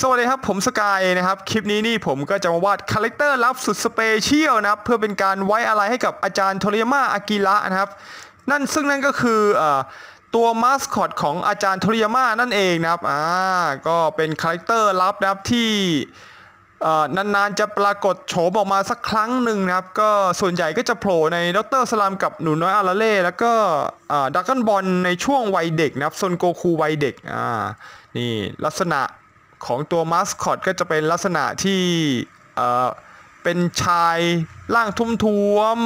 สวัสดีครับผมสกายนะครับ คลิปนี้นี่ผมก็จะมาวาด character ลับสุด special นะครับ เพื่อเป็นการไว้อาลัยให้กับอาจารย์โทริยาม่าอากิระนะครับ นั่นซึ่งนั่นก็คือตัวมาสคอตของอาจารย์โทริยาม่านั่นเองนะครับอ่าก็เป็น character ลับนะครับที่นานๆจะปรากฏโฉมออกมาสักครั้งหนึ่งนะครับ ก็ส่วนใหญ่ก็จะโผล่ในดร.สลัมป์กับหนูน้อยอาราเล่แล้วก็ดราก้อนบอลในช่วงวัยเด็กนะครับซนโกคูวัยเด็กอ่านี่ลักษณะ ของตัวมาสคอตก็จะเป็นลักษณะที่เอ่อเป็นชายร่างทุ่มทวม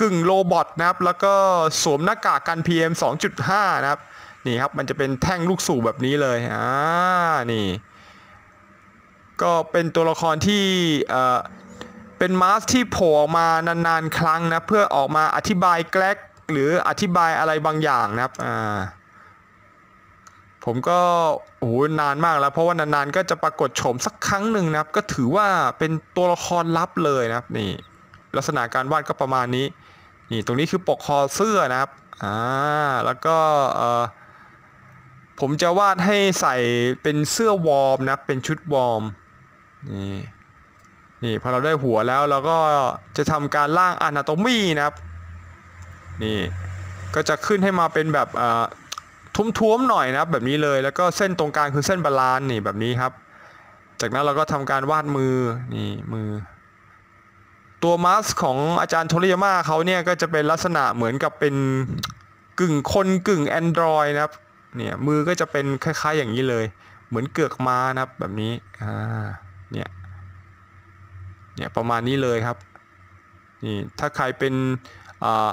กึ่งโรบอทนะครับ แล้วก็สวมหน้ากากกัน PM 2.5 นะครับ นี่ครับมันจะเป็นแท่งลูกสูบแบบนี้เลยอ่านี่ ก็เป็นตัวละครที่เอ่อเป็นมาสที่โผล่ออกมานานๆ ครั้งนะ เพื่อออกมาอธิบายแกลกหรืออธิบายอะไรบางอย่างนะครับอ่า ผมก็โอ้โหนานมากแล้ว เพราะว่านานๆก็จะปรากฏโฉมสักครั้งหนึ่งนะครับ ก็ถือว่าเป็นตัวละครลับเลยนะครับนี่ ลักษณะการวาดก็ประมาณนี้ นี่ตรงนี้คือปกคอเสื้อนะครับอ่าแล้วก็เออผมจะวาดให้ใส่เป็นเสื้อวอร์มนะเป็นชุดวอร์มนี่นี่พอเราได้หัวแล้วเราก็จะทำการร่าง anatomy นะครับนี่ก็จะขึ้นให้มาเป็นแบบเอ่อ ทุ้มๆหน่อยนะครับแบบนี้เลยแล้วก็เส้นตรงกลางคือเส้นบาลานนี่แบบนี้ครับ จากนั้นเราก็ทำการวาดมือนี่มือ ตัวมาสของอาจารย์โทริยาม่าเขาเนี่ยก็จะเป็นลักษณะเหมือนกับเป็นกึ่งคนกึ่งแอนดรอยนะครับเนี่ยมือก็จะเป็นคล้ายๆอย่างนี้เลย เหมือนเกือกม้านะครับแบบนี้อ่าเนี่ยเนี่ยประมาณนี้เลยครับนี่ถ้าใครเป็นอ่า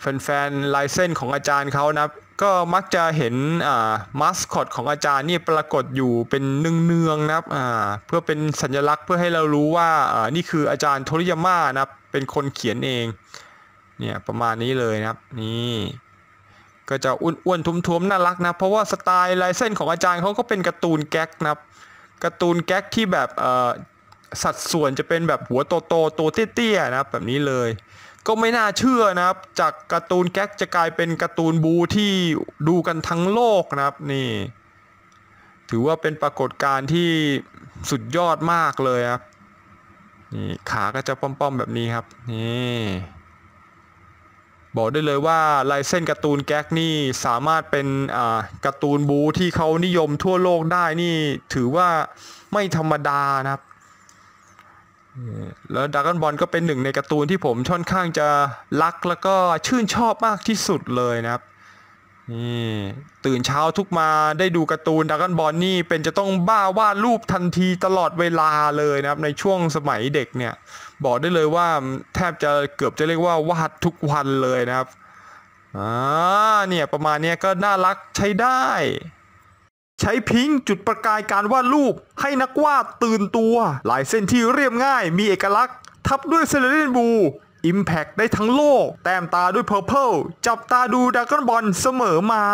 แฟนๆลายเส้นของอาจารย์เขานะครับ ก็มักจะเห็นอ่ามาสคอตของอาจารย์นี่ปรากฏอยู่เป็นเนืองๆนะครับอ่าเพื่อเป็นสัญลักษณ์เพื่อให้เรารู้ว่านี่คืออาจารย์โทริยาม่านะครับเป็นคนเขียนเองเนี่ยประมาณนี้เลยนะครับนี่ก็จะอ้วนๆทุ้มๆน่ารักนะเพราะว่าสไตล์ลายเส้นของอาจารย์เขาก็เป็นการ์ตูนแก๊กนะครับการ์ตูนแก๊กที่แบบสัดส่วนจะเป็นแบบหัวโตๆตัวเตี้ยๆนะครับแบบนี้เลย ก็ไม่น่าเชื่อนะครับ จากการ์ตูนแก๊กจะกลายเป็นการ์ตูนบูที่ดูกันทั้งโลกนะครับนี่ถือว่าเป็นปรากฏการณ์ที่สุดยอดมากเลยครับนี่ขาก็จะป้อมๆแบบนี้ครับนี่บอกได้เลยว่าลายเส้นการ์ตูนแก๊กนี่สามารถเป็นอ่าการ์ตูนบูที่เขานิยมทั่วโลกได้นี่ถือว่าไม่ธรรมดานะครับ แล้วดากอนบอลก็เป็นหนึ่งในการ์ตูนที่ผมค่อนข้างจะรักแล้วก็ชื่นชอบมากที่สุดเลยนะครับนี่ตื่นเช้าทุกมาได้ดูการ์ตูนดากอนบอลนี่เป็นจะต้องบ้าวาดรูปทันทีตลอดเวลาเลยนะครับ ในช่วงสมัยเด็กเนี่ย บอกได้เลยว่าแทบจะเกือบจะเรียกว่าวาดทุกวันเลยนะครับอ่าเนี่ยประมาณนี้ก็น่ารักใช้ได้ ใช้ pink จุดประกายการวาดรูป ให้นักวาดตื่นตัว ลายเส้นที่เรียบง่ายมีเอกลักษณ์ ทับด้วย cerulean blue impact ได้ทั้งโลก แต้มตาด้วย purple จับตาดูดราก้อนบอลเสมอมา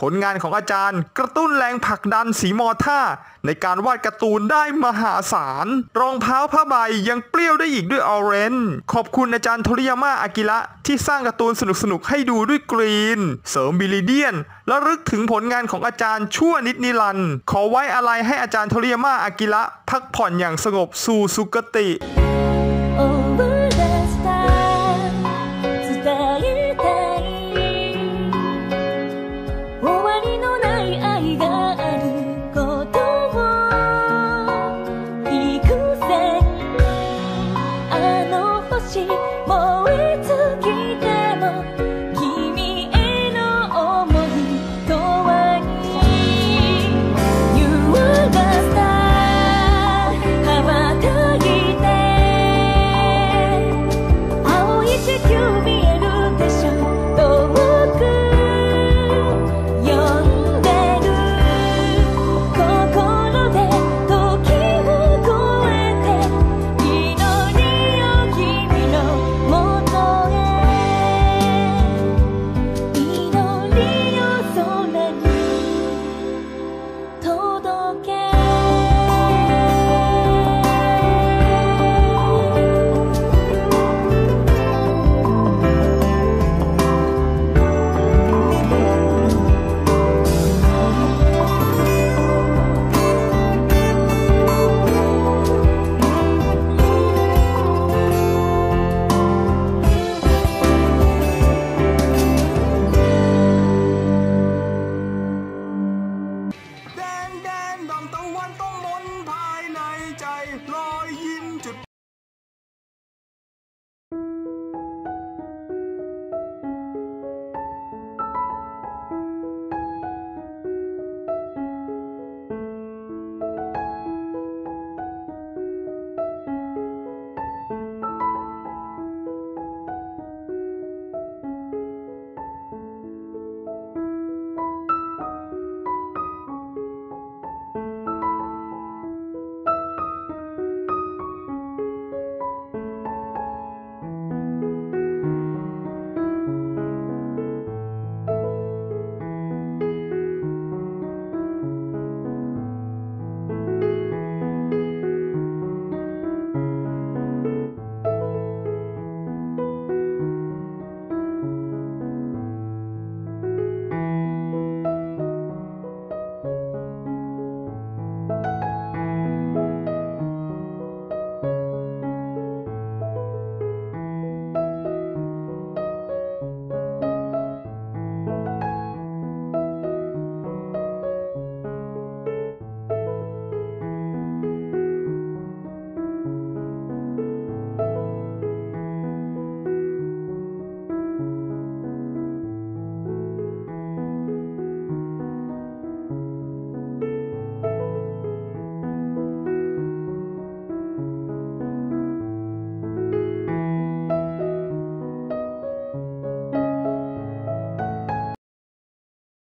ผลงานของอาจารย์ กระตุ้นแรงผลักดันสีมอท่า ในการวาดการ์ตูนได้มหาศาล รองเท้าผ้าใบยังเปรี้ยวได้อีกด้วย orange ขอบคุณอาจารย์โทริยาม่าอากิระที่สร้างการ์ตูนสนุกๆให้ดูด้วย green เสริม viridian และระลึกถึงผลงานของอาจารย์ชั่วนิจนิรันดร์ขอไว้อาลัยให้อาจารย์โทริยาม่าอากิระพักผ่อนอย่างสงบสู่สุคติ